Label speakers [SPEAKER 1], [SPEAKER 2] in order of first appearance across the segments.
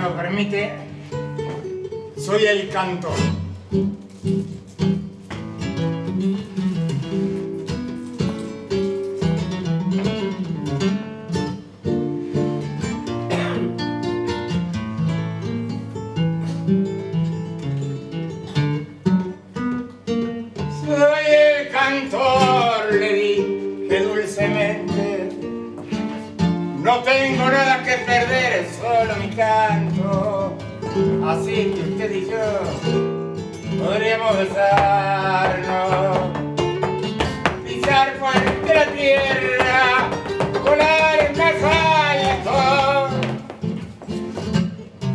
[SPEAKER 1] lo permite, soy el cantor. No tengo nada que perder, solo mi canto. Así que usted y yo podríamos besarnos, pisar cualquier tierra, volar más alto.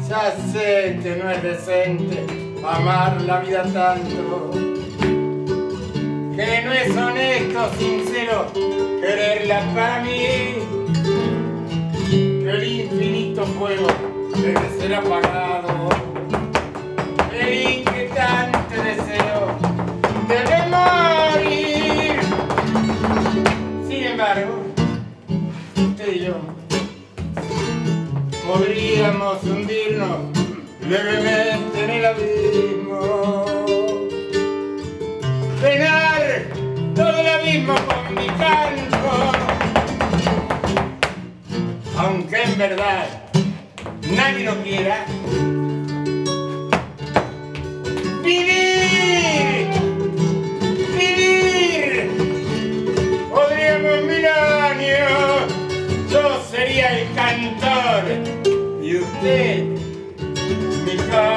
[SPEAKER 1] Ya sé que no es decente amar la vida tanto que no es honesto, sincero, quererla para mí. El infinito fuego debe ser apagado. El inquietante deseo debe morir. Sin embargo, usted y yo podríamos hundirnos levemente en el abismo penar todo el abismo con mi canto. Verdad nadie lo quiera. Vivir, vivir. Podríamos mil años. Yo sería el cantor y usted mi canto.